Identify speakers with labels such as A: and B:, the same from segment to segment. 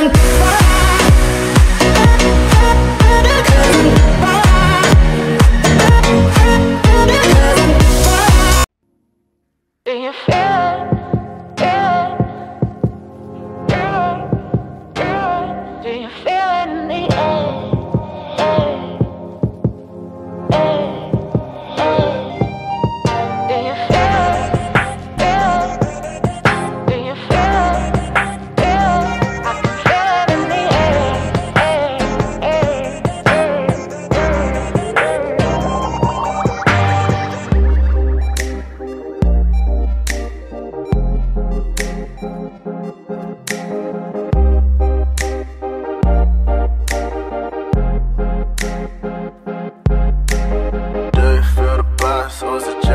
A: Do you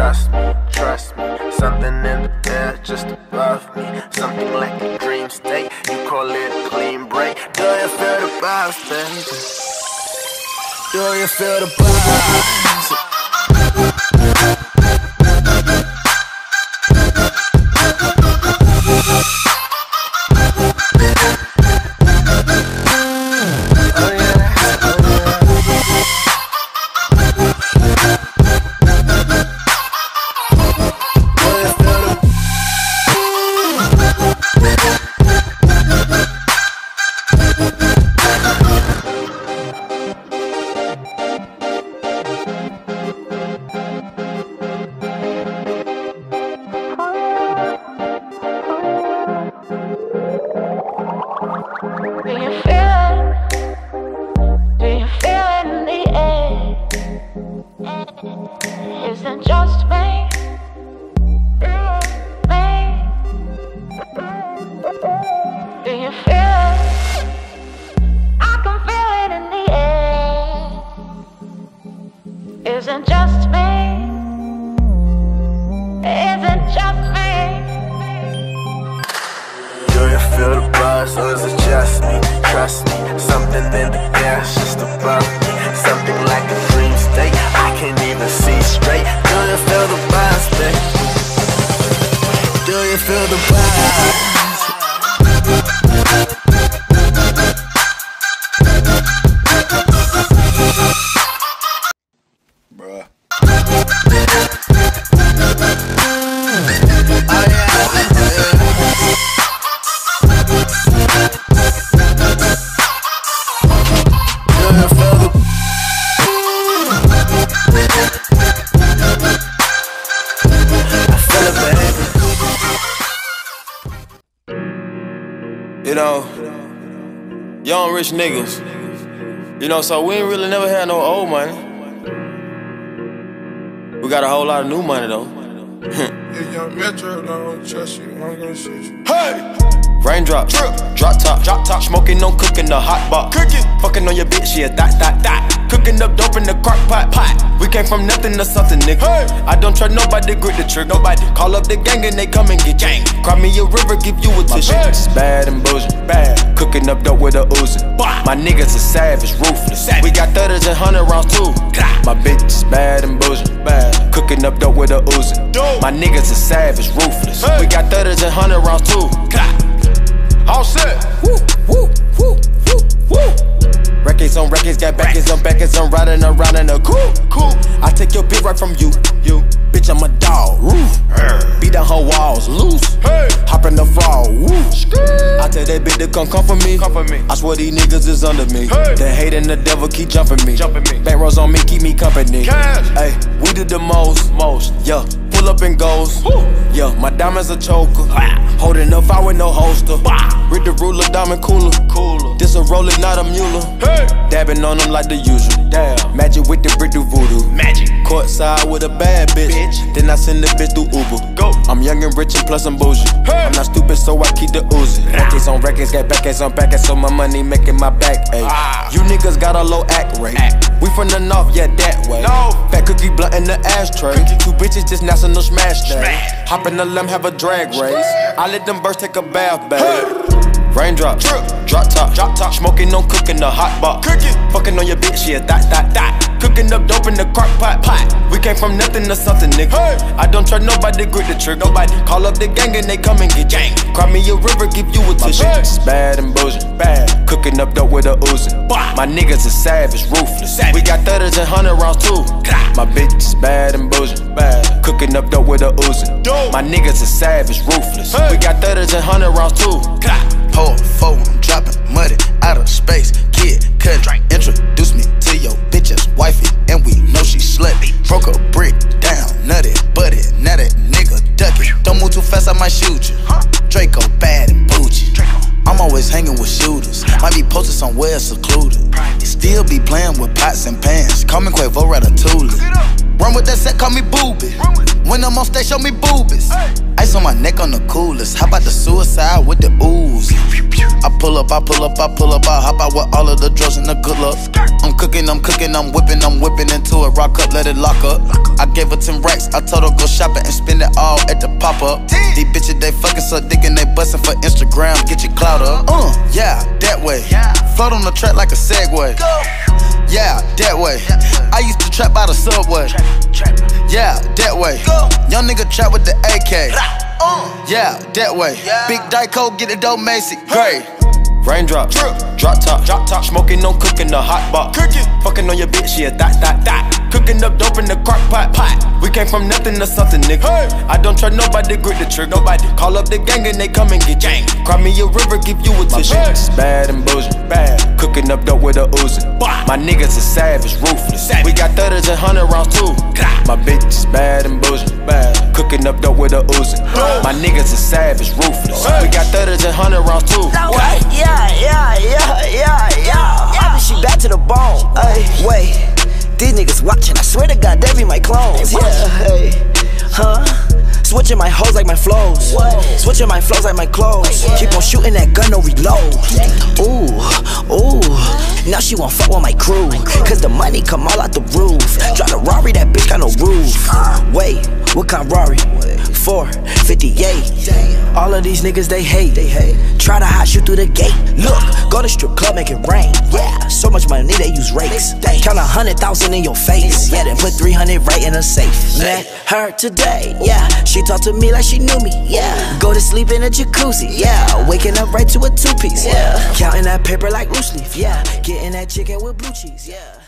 B: just me? Trust me, something in the air just above me. Something like a dream state, you call it a clean break. Do you feel the buzz, baby? Do you feel the buzz?
A: Is it just me? Me? Do you feel it? I can feel it in the air. Isn't just me? Is it just me?
B: Do you feel the buzz or is it just me? Trust me, something in the air just above feel the? Bruh. Oh yeah, yeah. You
C: know, young rich niggas. You know, so we ain't really never had no old money. We got a whole lot of new money though.
D: If young Metro don't trust you, I'm gonna shoot you.
C: Hey! Raindrop, drip, drop top, drop top, smoking on cooking the hot pot, cooking, fucking on your bitch, yeah, that, that, that, cooking up dope in the crock pot, pot. We came from nothing to something, nigga. Hey. I don't trust nobody, grip the trick, nobody. Call up the gang and they come and get gang. Cry me a river, give you a tissue. My bitch is bad and bullshit, bad. Cooking up dope with a Uzi. My niggas are savage, ruthless. We got thudders and hundred rounds too. My bitch is bad and bullshit, bad. Cooking up dope with a Uzi. My niggas are savage, ruthless. We got thudders and hundred rounds too. All set. Woo, woo, woo, woo, woo. Records on records, got backers on backers, I'm riding around in a cool, cool. I take your bitch right from you, you. Bitch, I'm a dog, roof. Beat down her walls, loose. Hey. Hop in the fall, woo. I tell that bitch to come come for me. Come for me. I swear these niggas is under me. Hey. The hate and the devil keep jumping me. Jumping me. Bank rolls on me, keep me company. Cash. Hey, we did the most, most. Yeah, pull up and goes. Yeah, my diamonds a choker. Holding up, I with no holster. Read the ruler, diamond cooler. Cooler. This a roller, not a mule. Hey. Dabbing on them like the usual. Damn. Magic with the brick do voodoo. Magic. Courtside with a bad bitch. Then I send the bitch through Uber. Go. I'm young and rich and plus I'm bougie. I'm not stupid, so I keep the Uzi. Ah. Records on records, got backers on backers, so my money making my back ache. Ah. You niggas got a low act rate. We from the north, yeah, that way. No. Fat cookie blunt in the ashtray. Two bitches just national smash day. Hop in the limb, have a drag race. I let them birds take a bath, babe. Raindrop, drip, drop top, drop top, smoking no cooking the hot pot, cooking, fucking on your bitch, yeah, that, that, that, Cooking up dope in the crock pot. pot. We came from nothing to something, nigga. I don't trust nobody, grip the trick. Nobody call up the gang and they come and get gang. Cry me a river, give you a tissue. My bitch bad and bullshit. Bad. Cooking up dope with a Uzi. My niggas is savage, ruthless. We got thudders and hundred rounds too. My bitch is bad and bullshit. Bad. Cooking up dope with a Uzi. My niggas is savage, ruthless. We got thudders and hundred rounds too.
E: Four, I'm dropping muddy out of space. Kid, cut, introduce me slutty. Broke a brick down, nutty, butty, now that nigga ducky. Don't move too fast, I might shoot you. Draco bad and. I'm always hanging with shooters. Might be posted somewhere secluded. Still be playing with pots and pans. Call me Quavo Ratatouille. Run with that set, call me booby. When I'm on stage, show me boobies. Ice on my neck on the coolest. How about the suicide with the ooze? I pull up, I pull up, I pull up, I hop out with all of the drugs and the good luck. I'm cooking, I'm cooking, I'm whipping, I'm whipping into it. Rock up, let it lock up. I gave her 10 racks, I told her go shopping and spend it all at the pop up. These bitches, they fucking so dick and they bustin' for Instagram. Get your clout up. Uh, yeah, that way. Float on the track like a Segway. Yeah, that way. I used to trap by the subway. Yeah, that way. Young nigga trap with the AK. Yeah, that way. Big Dyco, get the dope Macy. Great.
C: Raindrop, drip, drop top, drop top. Smoking no cooking the hot pot. Cooking, fucking on your bitch, yeah, that, that, that. Cooking up dope in the crock pot, pot. We came from nothing to something, nigga. I don't trust nobody, grip the trick. Nobody call up the gang and they come and get gang. Cry me a river, give you a tissue. My bad and bullshit, bad. Cooking up dope with a Uzi. My niggas is savage, ruthless. We got thudders and hundred rounds too. My bad. Up dope with a Uzi. My niggas is savage, ruthless. We got thudders and hundred rounds too.
F: What? Yeah, yeah, yeah, yeah, yeah. I she back to the bone. Ay, wait, these niggas watching. I swear to God, they be my clones. Yeah, hey, huh? Switching my hoes like my flows. Switching my flows like my clothes. Keep on shooting that gun, no reload. Ooh, ooh. Now she won't fuck with my crew. Cause the money come all out the roof. What kind Rari? 458. All of these niggas they hate. They hate. Try to hot shoot through the gate. Look, go to strip club, make it rain. Yeah, so much money they use rakes. Count a hundred thousand in your face. Yeah, then put 300 right in a safe. Met her today. Yeah, she talked to me like she knew me. Yeah, go to sleep in a jacuzzi. Yeah, waking up right to a two piece. Yeah, counting that paper like loose leaf. Yeah, getting that chicken with blue cheese. Yeah.